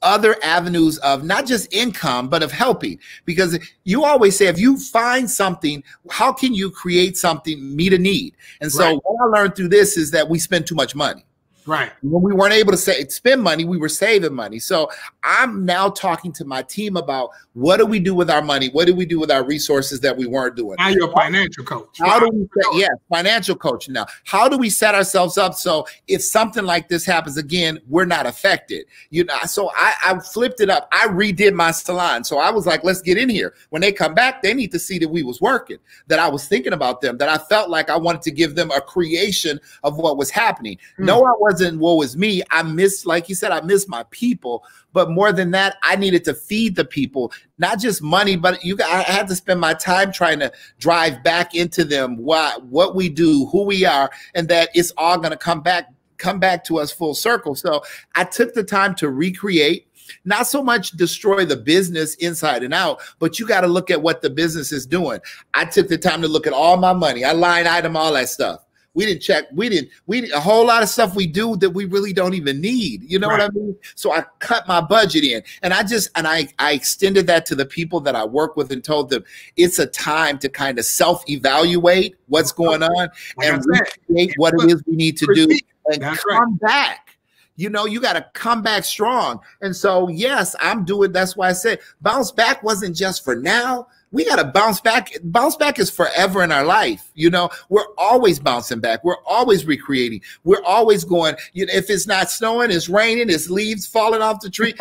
other avenues of not just income, but of helping. Because you always say, if you find something, how can you create something, meet a need? And so right. what I learned through this is that we spend too much money. Right. When we weren't able to say, spend money, we were saving money. So I'm now talking to my team about what do we do with our money? What do we do with our resources that we weren't doing? Now you're a financial coach. How do we set, yeah, financial coach now. How do we set ourselves up so if something like this happens again, we're not affected? You know, so I, I flipped it up. I redid my salon. So I was like, let's get in here. When they come back, they need to see that we was working, that I was thinking about them, that I felt like I wanted to give them a creation of what was happening. Hmm. No, I wasn't woe is me. I miss, like you said, I miss my people. But more than that, I needed to feed the people, not just money, but you I had to spend my time trying to drive back into them what what we do, who we are, and that it's all gonna come back, come back to us full circle. So I took the time to recreate not so much destroy the business inside and out, but you got to look at what the business is doing. I took the time to look at all my money. I line item all that stuff. We didn't check. We didn't. We a whole lot of stuff we do that we really don't even need. You know right. what I mean? So I cut my budget in, and I just and I I extended that to the people that I work with and told them it's a time to kind of self evaluate what's going on like and recreate what it is we need to do and That's come right. back. You know, you got to come back strong. And so, yes, I'm doing. That's why I said bounce back wasn't just for now we got to bounce back. Bounce back is forever in our life. You know, we're always bouncing back. We're always recreating. We're always going, you know, if it's not snowing, it's raining, it's leaves falling off the tree.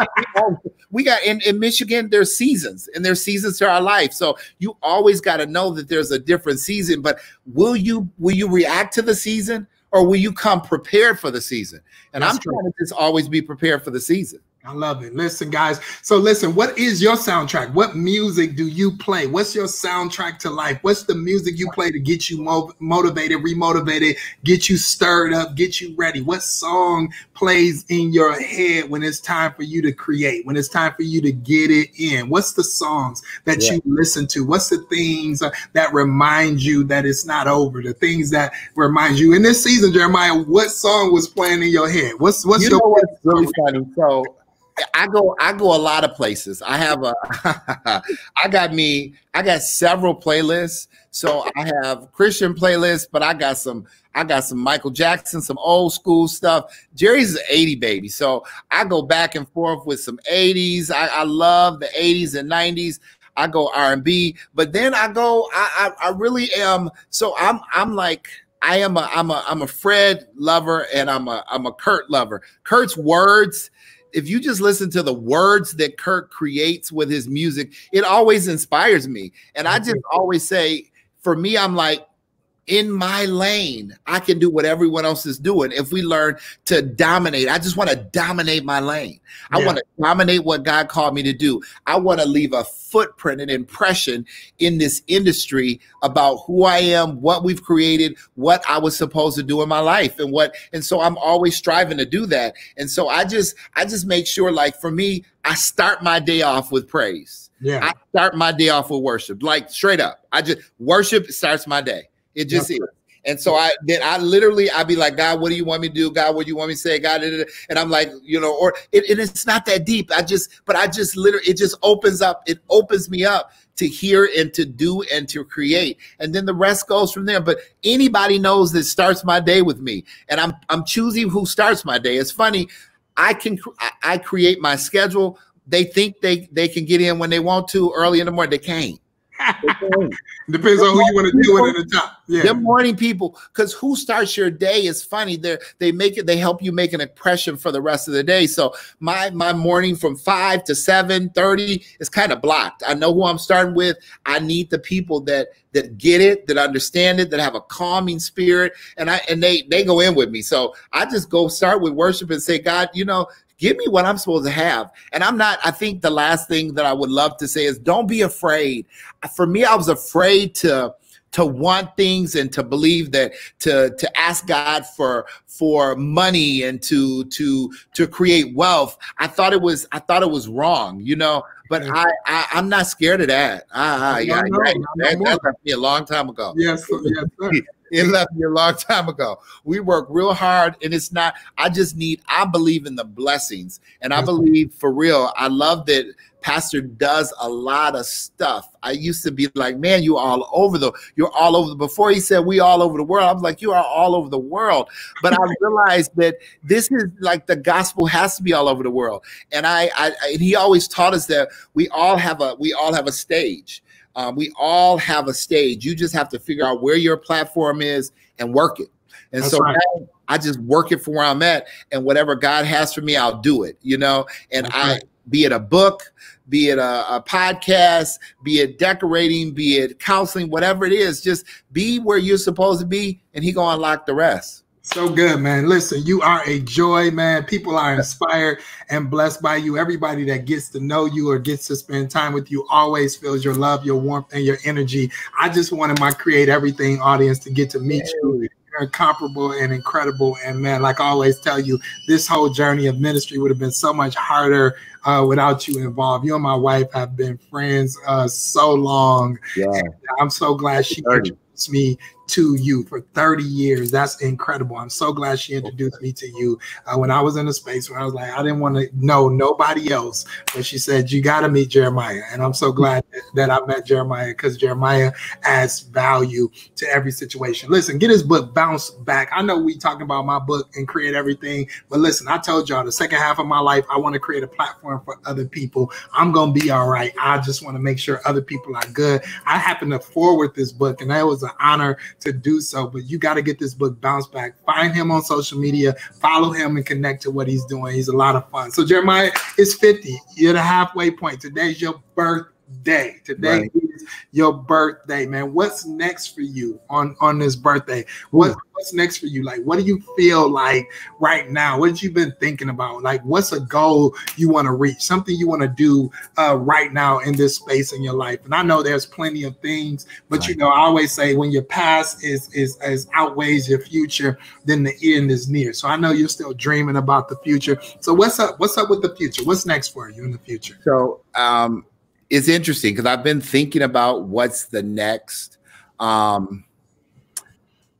we got in, in Michigan, there's seasons and there's seasons to our life. So you always got to know that there's a different season, but will you, will you react to the season or will you come prepared for the season? And That's I'm true. trying to just always be prepared for the season. I love it. Listen, guys. So, listen, what is your soundtrack? What music do you play? What's your soundtrack to life? What's the music you play to get you motivated, remotivated, get you stirred up, get you ready? What song plays in your head when it's time for you to create, when it's time for you to get it in? What's the songs that yeah. you listen to? What's the things uh, that remind you that it's not over? The things that remind you in this season, Jeremiah, what song was playing in your head? What's what's you your what's really funny? So I go I go a lot of places. I have a I got me I got several playlists. So I have Christian playlists, but I got some I got some Michael Jackson, some old school stuff. Jerry's an 80 baby. So I go back and forth with some 80s. I, I love the 80s and 90s. I go R&B, but then I go I, I I really am so I'm I'm like I am a I'm a I'm a Fred lover and I'm a I'm a Kirk lover. Kirk's words if you just listen to the words that Kirk creates with his music, it always inspires me. And I just always say, for me, I'm like, in my lane, I can do what everyone else is doing. If we learn to dominate, I just want to dominate my lane. I want to dominate what God called me to do. I want to leave a footprint, an impression in this industry about who I am, what we've created, what I was supposed to do in my life, and what. And so I'm always striving to do that. And so I just, I just make sure, like for me, I start my day off with praise. Yeah. I start my day off with worship, like straight up. I just worship starts my day. It just is. And so I then I literally I'd be like, God, what do you want me to do? God, what do you want me to say? God, and I'm like, you know, or it, and it's not that deep. I just, but I just literally it just opens up, it opens me up to hear and to do and to create. And then the rest goes from there. But anybody knows that starts my day with me. And I'm I'm choosing who starts my day. It's funny. I can I create my schedule. They think they they can get in when they want to early in the morning. They can't. Depends on who you want to deal with at the top. Yeah. The morning people, because who starts your day is funny. They they make it, they help you make an impression for the rest of the day. So my my morning from five to seven thirty is kind of blocked. I know who I'm starting with. I need the people that that get it, that understand it, that have a calming spirit, and I and they they go in with me. So I just go start with worship and say, God, you know, give me what I'm supposed to have. And I'm not, I think the last thing that I would love to say is don't be afraid. For me, I was afraid to to want things and to believe that to to ask God for for money and to to to create wealth. I thought it was I thought it was wrong, you know. But I, I am not scared of that. Ah, yeah, no, no, that, that left me a long time ago. Yes, yes, sir. It left me a long time ago. We work real hard, and it's not. I just need. I believe in the blessings, and I believe for real. I love that Pastor does a lot of stuff. I used to be like, man, you all over the, you're all over. The, before he said we all over the world, I was like, you are all over the world. But I realized that this is like the gospel has to be all over the world. And I, I, and he always taught us that we all have a, we all have a stage. Um, we all have a stage. You just have to figure out where your platform is and work it. And That's so right. I just work it for where I'm at, and whatever God has for me, I'll do it. You know, and That's I. Right be it a book, be it a, a, podcast, be it decorating, be it counseling, whatever it is, just be where you're supposed to be, and he gonna unlock the rest. So good, man. Listen, you are a joy, man. People are inspired and blessed by you. Everybody that gets to know you or gets to spend time with you always feels your love, your warmth, and your energy. I just wanted my Create Everything audience to get to meet you You're incomparable and incredible. And man, like I always tell you, this whole journey of ministry would have been so much harder uh, without you involved. You and my wife have been friends uh, so long. Yeah. I'm so glad she introduced me to you for 30 years. That's incredible. I'm so glad she introduced me to you uh, when I was in a space where I was like, I didn't want to know nobody else. But she said, You got to meet Jeremiah. And I'm so glad that I met Jeremiah because Jeremiah adds value to every situation. Listen, get his book, Bounce Back. I know we talking about my book and create everything, but listen, I told y'all the second half of my life, I want to create a platform for other people. I'm going to be all right. I just want to make sure other people are good. I happen to forward this book, and that was an honor to do so. But you got to get this book bounce back. Find him on social media, follow him, and connect to what he's doing. He's a lot of fun. So Jeremiah is 50. You're the halfway point. Today's your birthday. Today right. Is your birthday, man. What's next for you on on this birthday? What, what's next for you? Like, what do you feel like right now? What have you been thinking about? Like, what's a goal you want to reach? Something you want to do uh, right now in this space in your life? And I know there's plenty of things, but right. you know, I always say when your past is is as outweighs your future, then the end is near. So I know you're still dreaming about the future. So what's up? What's up with the future? What's next for you in the future? So um it's interesting because I've been thinking about what's the next. Um,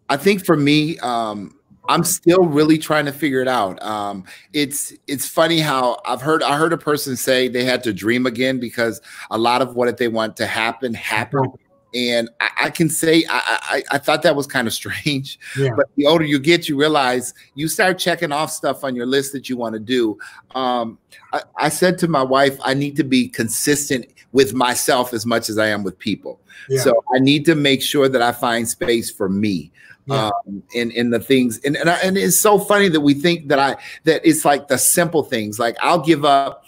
I think for me, um, I'm still really trying to figure it out. Um, it's it's funny how I've heard I heard a person say they had to dream again because a lot of what they want to happen happened. And I, I can say I, I, I thought that was kind of strange. Yeah. But the older you get, you realize you start checking off stuff on your list that you want to do. Um, I, I said to my wife, I need to be consistent with myself as much as I am with people. Yeah. So I need to make sure that I find space for me. Yeah. Um, in in the things and and, I, and it's so funny that we think that I that it's like the simple things like I'll give up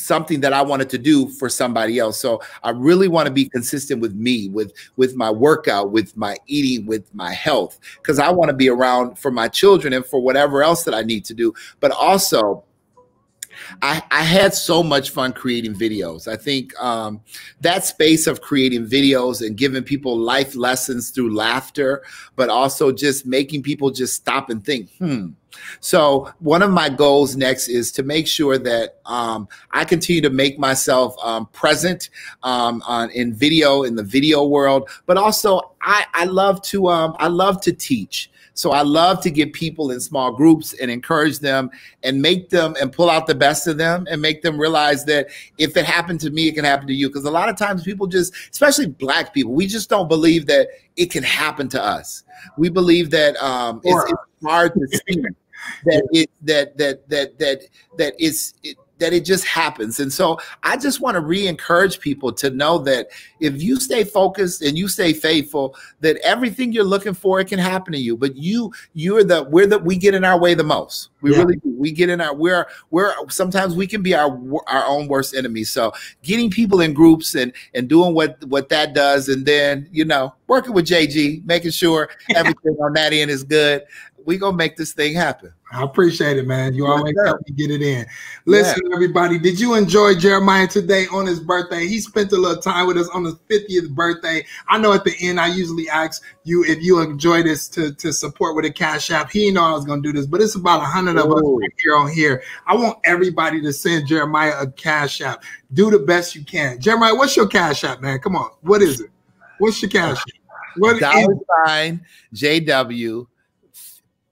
something that I wanted to do for somebody else. So I really want to be consistent with me, with with my workout, with my eating, with my health, because I want to be around for my children and for whatever else that I need to do. But also, I, I had so much fun creating videos. I think um, that space of creating videos and giving people life lessons through laughter, but also just making people just stop and think, hmm. So one of my goals next is to make sure that um, I continue to make myself um, present um, on, in video in the video world, but also I, I love to um, I love to teach. So I love to get people in small groups and encourage them and make them and pull out the best of them and make them realize that if it happened to me, it can happen to you. Because a lot of times people just, especially black people, we just don't believe that it can happen to us. We believe that um, it's, it's, hard to see that it that that that that that it's it, that it just happens. And so I just want to re-encourage people to know that if you stay focused and you stay faithful, that everything you're looking for, it can happen to you. But you, you're the we're the we get in our way the most. We yeah. really do. We get in our we're we're sometimes we can be our our own worst enemy. So getting people in groups and and doing what what that does, and then you know working with JG, making sure everything on that end is good we gonna make this thing happen. I appreciate it, man. You always help me get it in. Listen, yeah. everybody, did you enjoy Jeremiah today on his birthday? He spent a little time with us on his 50th birthday. I know at the end, I usually ask you if you enjoy this to, to support with a cash app. He know I was gonna do this, but it's about a hundred of us right here on here. I want everybody to send Jeremiah a cash app. Do the best you can. Jeremiah, what's your cash app, man? Come on, what is it? What's your cash app? what dollar is- sign JW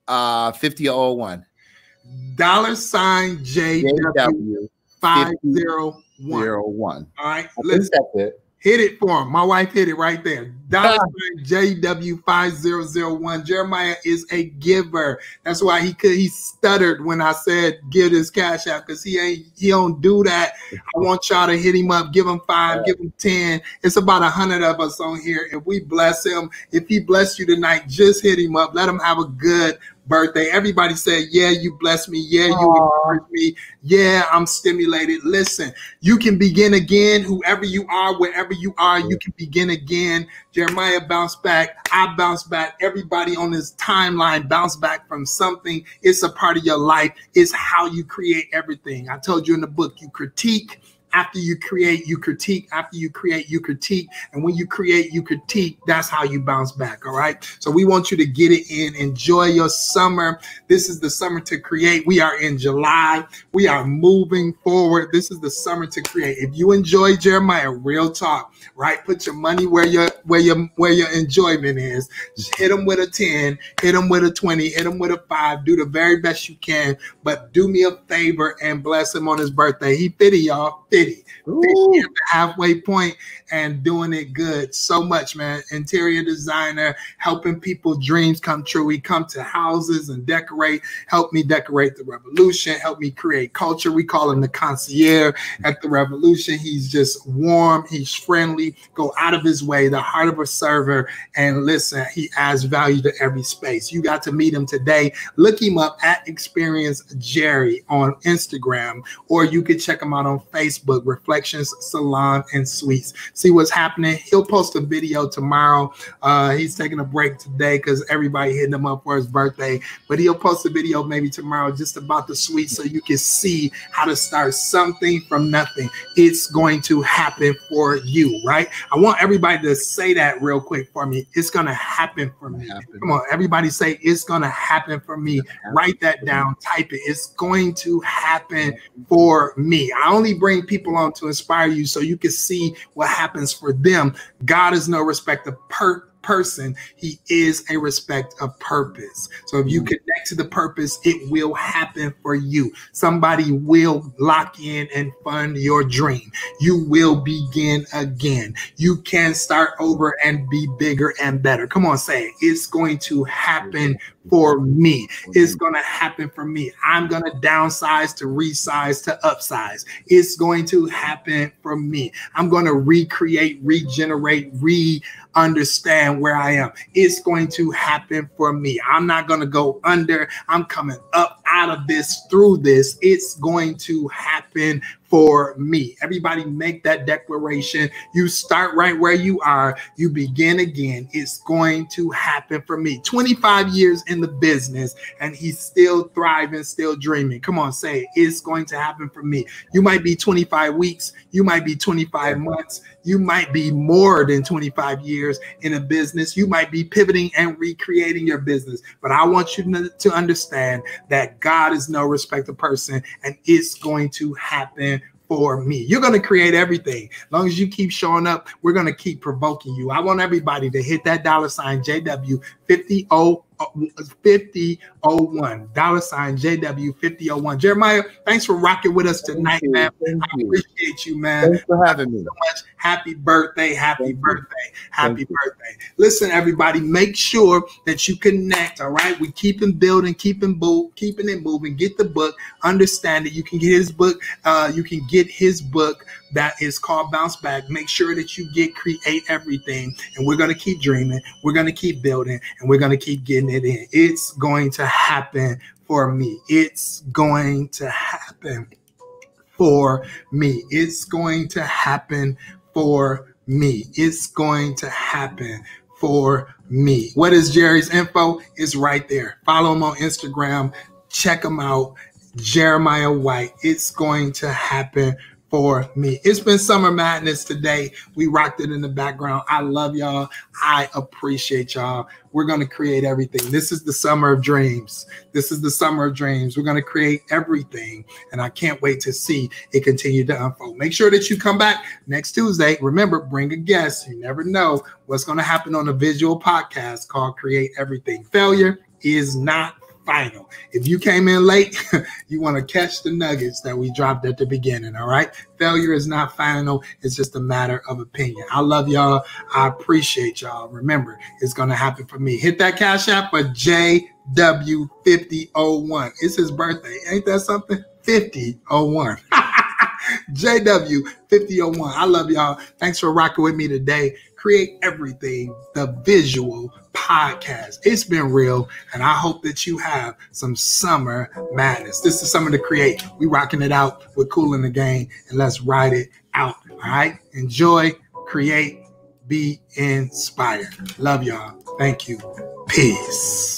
uh 5001. Dollar sign JW, 501. All right. Let's, it. Hit it for him. My wife hit it right there. Dollar sign JW5001. Jeremiah is a giver. That's why he could he stuttered when I said give this cash out because he ain't he don't do that. I want y'all to hit him up, give him five, give him ten. It's about a hundred of us on here. If we bless him, if he bless you tonight, just hit him up. Let him have a good birthday. Everybody said, Yeah, you bless me. Yeah, you encourage me. Yeah, I'm stimulated. Listen, you can begin again. Whoever you are, wherever you are, you can begin again. Jeremiah bounced back. I bounced back. Everybody on this timeline bounced back from something. It's a part of your life. It's how you create everything. I told you in the book, you critique after you create, you critique. After you create, you critique. And when you create, you critique. That's how you bounce back. All right. So we want you to get it in. Enjoy your summer. This is the summer to create. We are in July. We are moving forward. This is the summer to create. If you enjoy Jeremiah, real talk, right? Put your money where your where your where your enjoyment is. Just hit them with a 10, hit them with a 20, hit them with a five. Do the very best you can. But do me a favor and bless him on his birthday. He 50, y'all. 50. 50 at the halfway point and doing it good. So much, man. Interior designer, helping people dreams come true. We come to houses and decorate, help me decorate the revolution, help me create culture. We call him the concierge at the revolution. He's just warm, he's friendly, go out of his way, the heart of a server. And listen, he adds value to every space. You got to meet him today. Look him up at Experience Jerry on Instagram, or you could check him out on Facebook, Reflections Salon and Suites see what's happening. He'll post a video tomorrow. Uh, he's taking a break today because everybody hitting him up for his birthday, but he'll post a video maybe tomorrow just about the suite so you can see how to start something from nothing. It's going to happen for you, right? I want everybody to say that real quick for me. It's going to happen for me. Happen. Come on, everybody say it's going to happen for me. Write that down, type it. It's going to happen for me. I only bring people on to inspire you so you can see what happens for them. God is no respect of per person, he is a respect of purpose. So if you mm-hmm. connect to the purpose, it will happen for you. Somebody will lock in and fund your dream. You will begin again. You can start over and be bigger and better. Come on, say it. It's going to happen for me. It's going to happen for me. I'm going to downsize to resize to upsize. It's going to happen for me. I'm going to recreate, regenerate, re understand where I am. It's going to happen for me. I'm not going to go under. I'm coming up out of this through this. It's going to happen for me. Everybody make that declaration. You start right where you are, you begin again. It's going to happen for me. 25 years in the business and he's still thriving, still dreaming. Come on, say it. it's going to happen for me. You might be 25 weeks, you might be 25 months, you might be more than 25 years in a business. You might be pivoting and recreating your business. But I want you to understand that God is no respecter person and it's going to happen for me. You're going to create everything. As long as you keep showing up, we're going to keep provoking you. I want everybody to hit that dollar sign JW 50 uh, 5001 dollar sign JW 5001. Jeremiah, thanks for rocking with us tonight, man. Thank I appreciate you, man. Thanks for having me. So much. Happy birthday, happy Thank birthday, happy birthday. Listen, everybody, make sure that you connect. All right, we keep keeping building, keeping move, keeping it moving. Get the book, understand it. You can get his book. Uh, you can get his book that is called Bounce Back. Make sure that you get create everything, and we're gonna keep dreaming. We're gonna keep building, and we're gonna keep getting it in. It's going to happen for me. It's going to happen for me. It's going to happen for me. It's going to happen for me. What is Jerry's info? Is right there. Follow him on Instagram. Check him out. Jeremiah White. It's going to happen for me. It's been summer madness today. We rocked it in the background. I love y'all. I appreciate y'all. We're going to create everything. This is the summer of dreams. This is the summer of dreams. We're going to create everything. And I can't wait to see it continue to unfold. Make sure that you come back next Tuesday. Remember, bring a guest. You never know what's going to happen on a visual podcast called Create Everything. Failure is not final. If you came in late, you want to catch the nuggets that we dropped at the beginning. All right. Failure is not final. It's just a matter of opinion. I love y'all. I appreciate y'all. Remember, it's going to happen for me. Hit that cash app for JW5001. It's his birthday. Ain't that something? 5001. JW5001. I love y'all. Thanks for rocking with me today. Create everything, the visual podcast. It's been real, and I hope that you have some summer madness. This is summer to create. We rocking it out Kool and the Gang, and let's ride it out. All right. Enjoy, create, be inspired. Love y'all. Thank you. Peace.